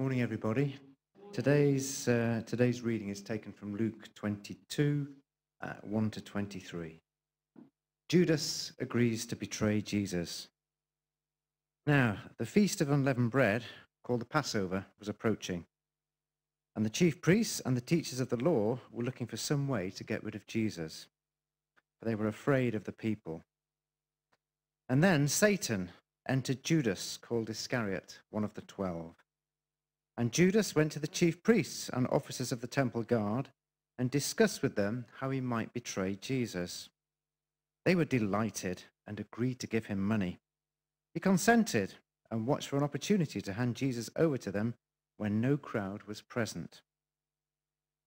Morning, everybody. Today's, uh, today's reading is taken from Luke 22, uh, 1 to 23. Judas agrees to betray Jesus. Now, the feast of unleavened bread, called the Passover, was approaching. And the chief priests and the teachers of the law were looking for some way to get rid of Jesus, for they were afraid of the people. And then Satan entered Judas, called Iscariot, one of the twelve. And Judas went to the chief priests and officers of the temple guard and discussed with them how he might betray Jesus. They were delighted and agreed to give him money. He consented and watched for an opportunity to hand Jesus over to them when no crowd was present.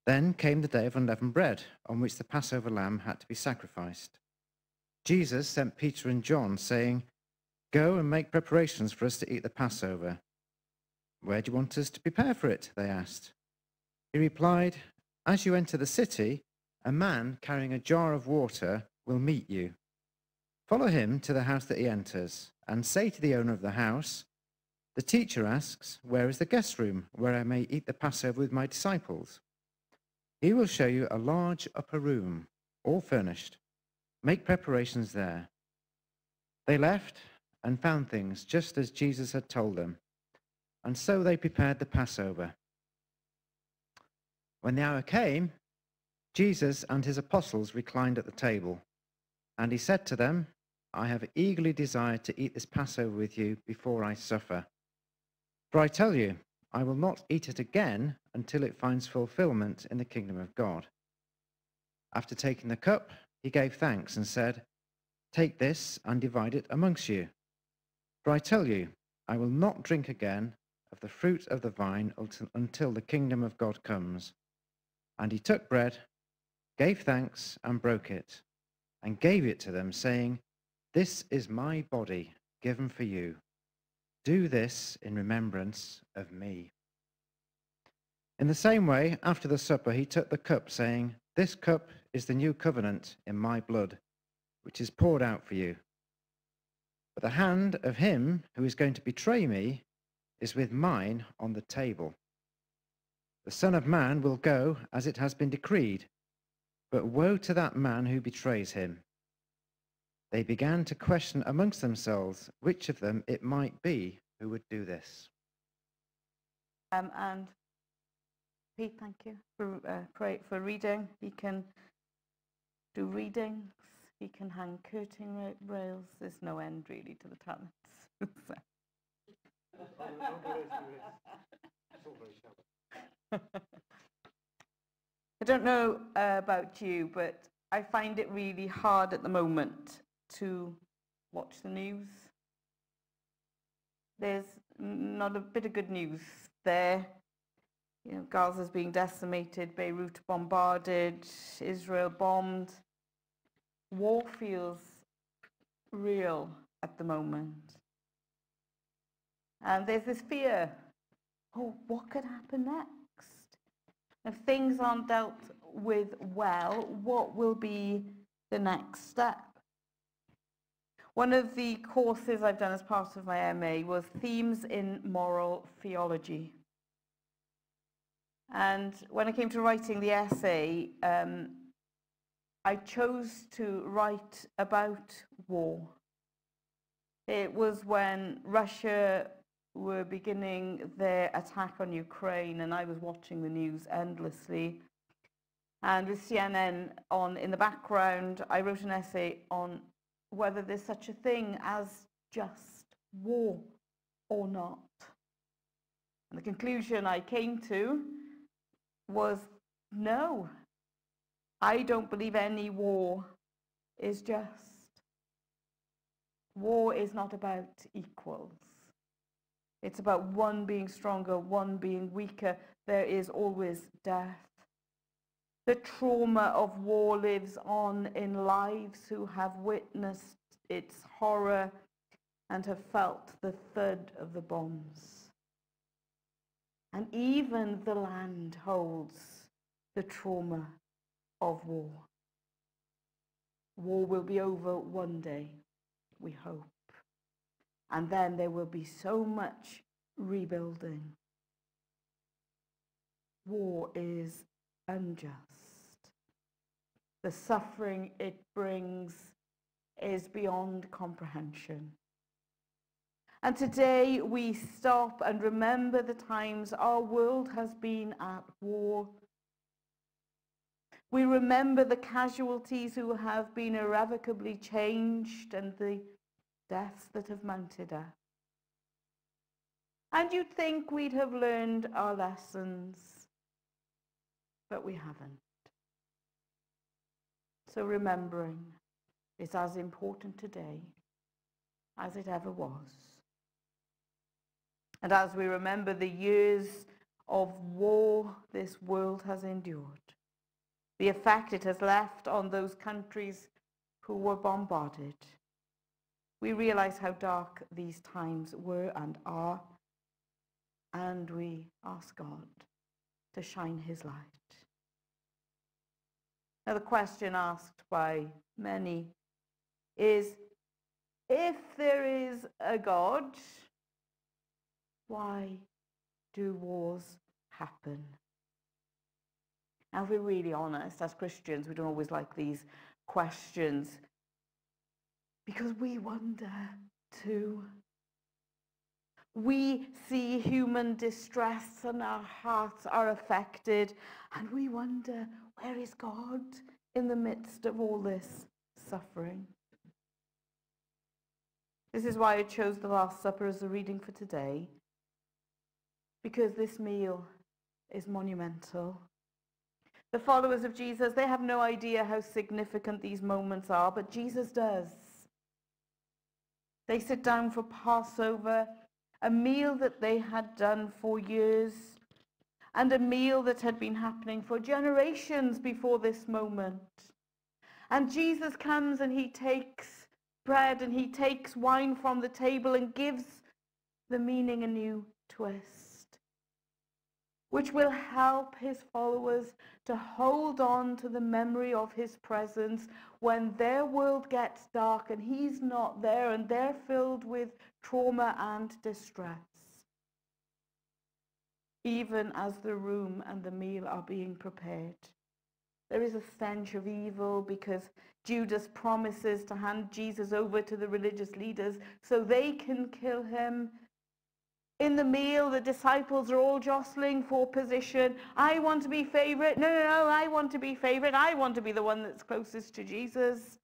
Then came the day of unleavened bread, on which the Passover lamb had to be sacrificed. Jesus sent Peter and John, saying, Go and make preparations for us to eat the Passover. Where do you want us to prepare for it? They asked. He replied, As you enter the city, a man carrying a jar of water will meet you. Follow him to the house that he enters, and say to the owner of the house, The teacher asks, Where is the guest room where I may eat the Passover with my disciples? He will show you a large upper room, all furnished. Make preparations there. They left and found things just as Jesus had told them and so they prepared the Passover. When the hour came, Jesus and his apostles reclined at the table, and he said to them, I have eagerly desired to eat this Passover with you before I suffer. For I tell you, I will not eat it again until it finds fulfillment in the kingdom of God. After taking the cup, he gave thanks and said, Take this and divide it amongst you. For I tell you, I will not drink again of the fruit of the vine until the kingdom of God comes. And he took bread, gave thanks, and broke it, and gave it to them, saying, This is my body given for you. Do this in remembrance of me. In the same way, after the supper, he took the cup, saying, This cup is the new covenant in my blood, which is poured out for you. But the hand of him who is going to betray me is with mine on the table. The Son of Man will go as it has been decreed, but woe to that man who betrays him. They began to question amongst themselves which of them it might be who would do this. Um, and Pete, thank you for uh, pray, for reading. He can do readings. He can hang curtain rails. There's no end really to the talents. I don't know uh, about you, but I find it really hard at the moment to watch the news. There's not a bit of good news there. You know, Gaza's being decimated, Beirut bombarded, Israel bombed. War feels real at the moment. And there's this fear, oh, what could happen next? If things aren't dealt with well, what will be the next step? One of the courses I've done as part of my MA was Themes in Moral Theology. And when I came to writing the essay, um, I chose to write about war. It was when Russia were beginning their attack on Ukraine, and I was watching the news endlessly. And with CNN on in the background, I wrote an essay on whether there's such a thing as just war or not. And the conclusion I came to was no, I don't believe any war is just. War is not about equals. It's about one being stronger, one being weaker. There is always death. The trauma of war lives on in lives who have witnessed its horror and have felt the thud of the bombs. And even the land holds the trauma of war. War will be over one day, we hope. And then there will be so much rebuilding. war is unjust. The suffering it brings is beyond comprehension. And today we stop and remember the times our world has been at war. We remember the casualties who have been irrevocably changed and the deaths that have mounted up. And you'd think we'd have learned our lessons, but we haven't. So remembering is as important today as it ever was. And as we remember the years of war this world has endured, the effect it has left on those countries who were bombarded, we realize how dark these times were and are, and we ask God to shine his light. Now, the question asked by many is if there is a God, why do wars happen? Now, if we're really honest, as Christians, we don't always like these questions because we wonder too. We see human distress and our hearts are affected and we wonder, where is God in the midst of all this suffering? This is why I chose the Last Supper as the reading for today, because this meal is monumental. The followers of Jesus, they have no idea how significant these moments are, but Jesus does. They sit down for Passover, a meal that they had done for years, and a meal that had been happening for generations before this moment. And Jesus comes and he takes bread and he takes wine from the table and gives the meaning a new twist, which will help his followers to hold on to the memory of his presence when their world gets dark and he's not there and they're filled with trauma and distress. Even as the room and the meal are being prepared. There is a stench of evil because Judas promises to hand Jesus over to the religious leaders so they can kill him. In the meal, the disciples are all jostling for position. I want to be favorite. No, no, no, I want to be favorite. I want to be the one that's closest to Jesus.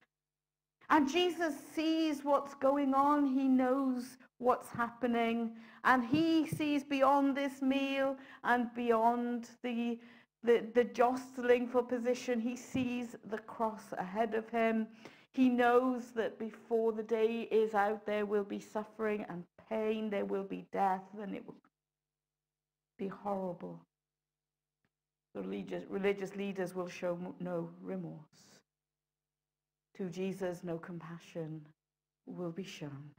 And Jesus sees what's going on. He knows what's happening. And he sees beyond this meal and beyond the the, the jostling for position. He sees the cross ahead of him. He knows that before the day is out, there will be suffering and pain, there will be death, and it will be horrible. The religious, religious leaders will show no remorse. To Jesus, no compassion will be shown.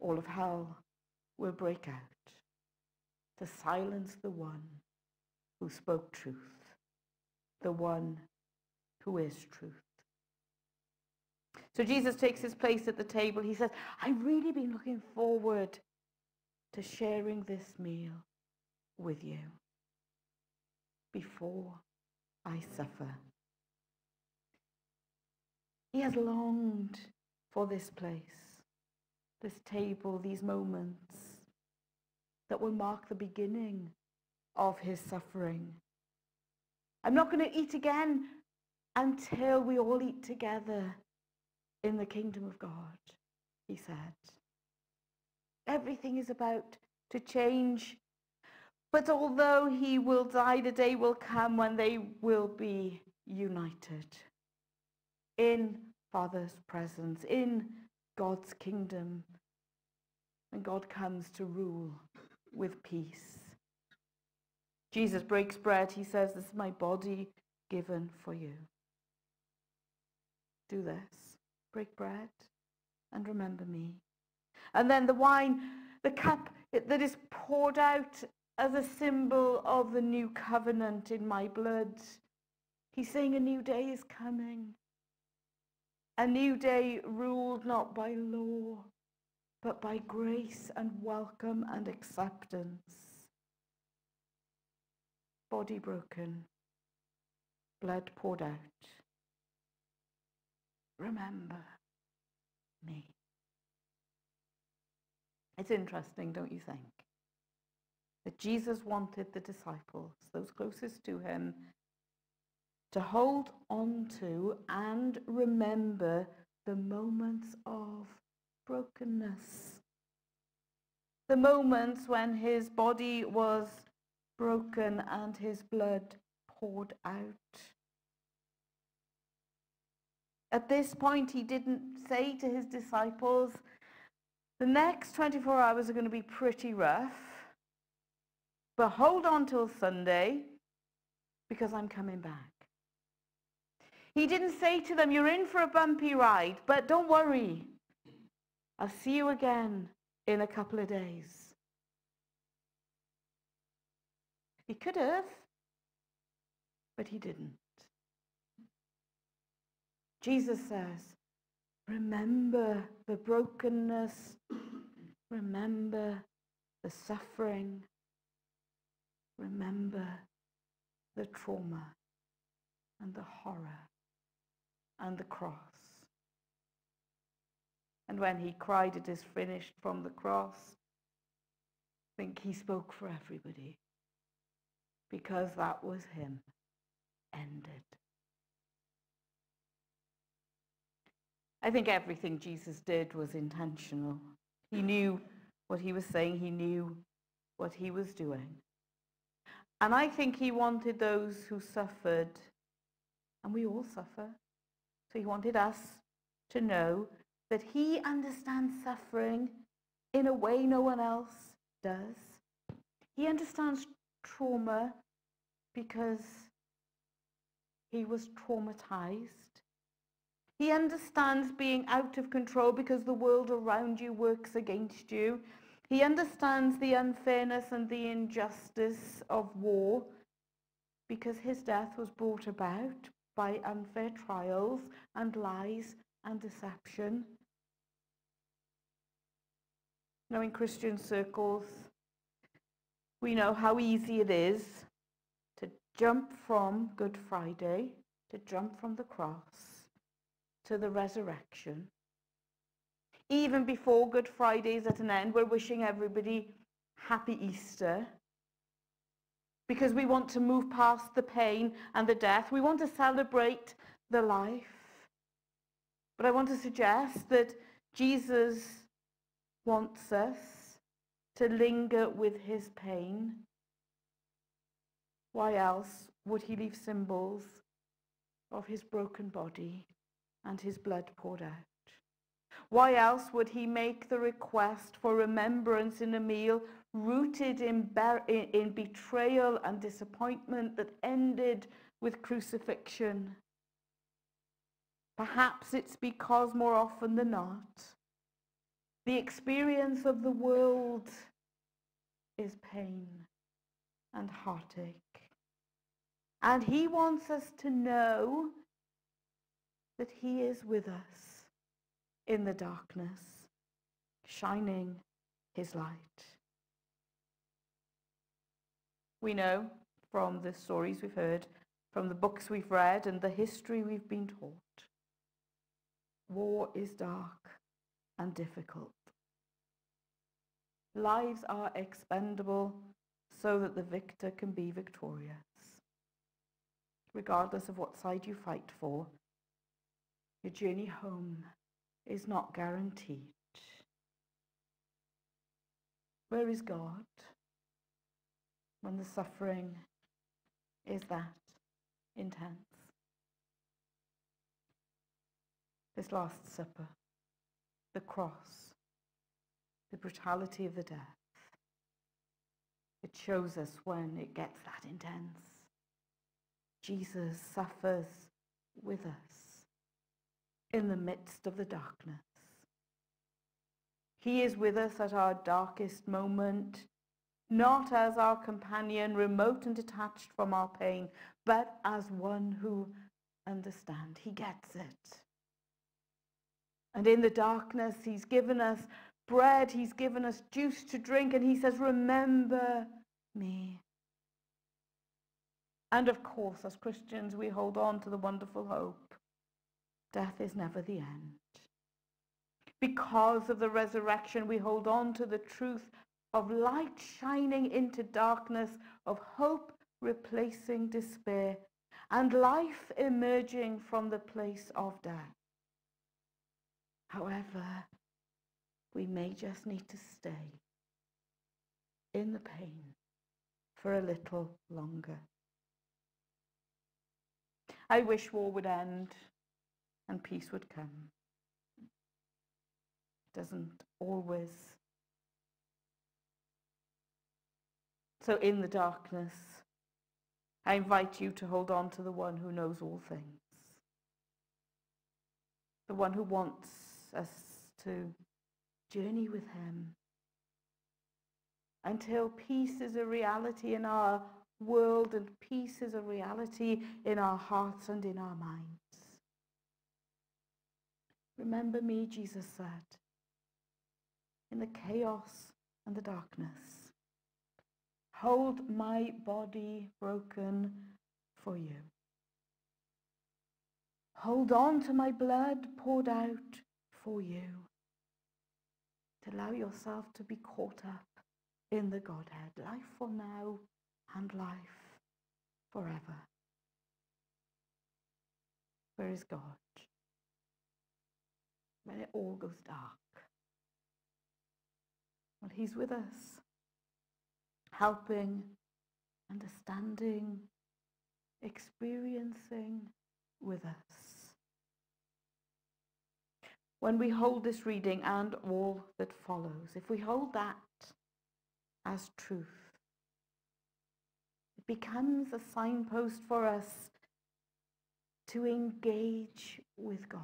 All of hell will break out to silence the one who spoke truth, the one who is truth. So Jesus takes his place at the table. He says, I've really been looking forward to sharing this meal with you before I suffer. He has longed for this place, this table, these moments that will mark the beginning of his suffering. I'm not going to eat again until we all eat together in the kingdom of God, he said. Everything is about to change. But although he will die, the day will come when they will be united in Father's presence, in God's kingdom. And God comes to rule with peace. Jesus breaks bread. He says, This is my body given for you. Do this. Break bread and remember me. And then the wine, the cup that is poured out as a symbol of the new covenant in my blood. He's saying a new day is coming. A new day ruled not by law, but by grace and welcome and acceptance. body broken, blood poured out. Remember me. It's interesting, don't you think? That Jesus wanted the disciples, those closest to him, to hold on to and remember the moments of brokenness. The moments when his body was broken and his blood poured out. At this point, he didn't say to his disciples, the next 24 hours are going to be pretty rough, but hold on till Sunday because I'm coming back. He didn't say to them, you're in for a bumpy ride, but don't worry. I'll see you again in a couple of days. He could have, but he didn't. Jesus says, remember the brokenness, remember the suffering, remember the trauma and the horror and the cross. And when he cried, It is finished from the cross, I think he spoke for everybody because that was him ended. I think everything Jesus did was intentional. He knew what he was saying, he knew what he was doing. And I think he wanted those who suffered, and we all suffer, so he wanted us to know that he understands suffering in a way no one else does. He understands trauma because he was traumatized. He understands being out of control because the world around you works against you. He understands the unfairness and the injustice of war because his death was brought about by unfair trials and lies and deception. Now, in Christian circles, we know how easy it is to jump from Good Friday, to jump from the cross to the resurrection. Even before Good Friday is at an end, we're wishing everybody happy Easter because we want to move past the pain and the death. We want to celebrate the life. But I want to suggest that Jesus wants us to linger with his pain. Why else would he leave symbols of his broken body and his blood poured out? Why else would he make the request for remembrance in a meal rooted in, in, betrayal and disappointment that ended with crucifixion? Perhaps it's because more often than not, the experience of the world is pain and heartache. And he wants us to know that he is with us in the darkness, shining his light. We know from the stories we've heard, from the books we've read, and the history we've been taught, war is dark and difficult. Lives are expendable so that the victor can be victorious. Regardless of what side you fight for, your journey home is not guaranteed. Where is God when the suffering is that intense? This Last Supper, the cross, the brutality of the death, it shows us when it gets that intense. Jesus suffers with us in the midst of the darkness. He is with us at our darkest moment, not as our companion, remote and detached from our pain, but as one who understands. He gets it. And in the darkness, he's given us bread, he's given us juice to drink, and he says, remember me. And of course, as Christians, we hold on to the wonderful hope. Death is never the end. Because of the resurrection, we hold on to the truth of light shining into darkness, of hope replacing despair, and life emerging from the place of death. However, we may just need to stay in the pain for a little longer. I wish war would end and peace would come. It doesn't always. So in the darkness, I invite you to hold on to the one who knows all things. The one who wants us to journey with him until peace is a reality in our world and peace is a reality in our hearts and in our minds. Remember me, Jesus said, in the chaos and the darkness. Hold my body broken for you. Hold on to my blood poured out for you. To allow yourself to be caught up in the Godhead, life for now and life forever. Where is God? When it all goes dark. Well, He's with us, helping, understanding, experiencing with us. When we hold this reading and all that follows, if we hold that as truth, it becomes a signpost for us to engage with God,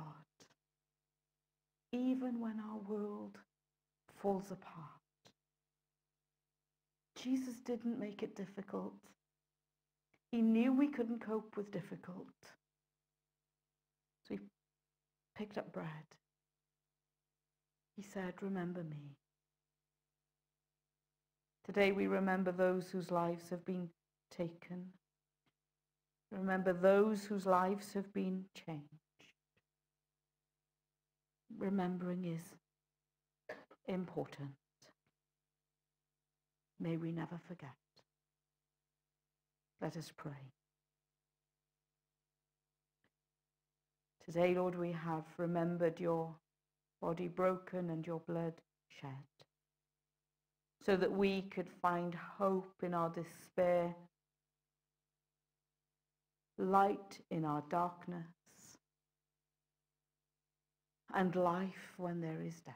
even when our world falls apart. Jesus didn't make it difficult. He knew we couldn't cope with difficult. So he picked up bread. He said, Remember me. Today we remember those whose lives have been taken. Remember those whose lives have been changed. Remembering is important. May we never forget. Let us pray. Today, Lord, we have remembered your body broken and your blood shed so that we could find hope in our despair, light in our darkness, and life when there is death.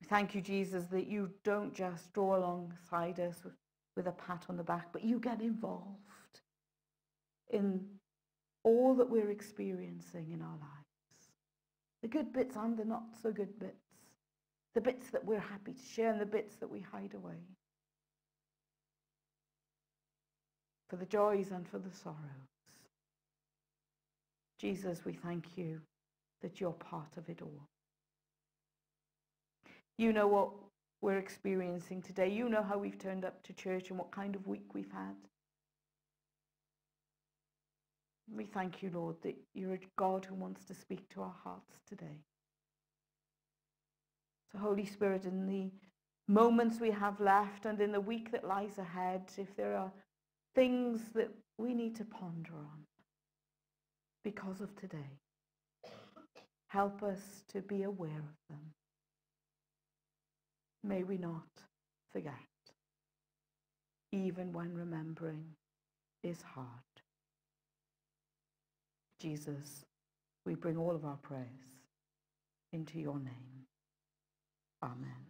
We Thank you, Jesus, that you don't just draw alongside us with, a pat on the back, but you get involved in all that we're experiencing in our lives. The good bits and the not so good bits. The bits that we're happy to share and the bits that we hide away. For the joys and for the sorrows. Jesus, we thank you that you're part of it all. You know what we're experiencing today. You know how we've turned up to church and what kind of week we've had. We thank you, Lord, that you're a God who wants to speak to our hearts today. So, Holy Spirit, in the moments we have left and in the week that lies ahead, if there are things that we need to ponder on because of today, help us to be aware of them may we not forget, even when remembering is hard. Jesus, we bring all of our prayers into your name. Amen.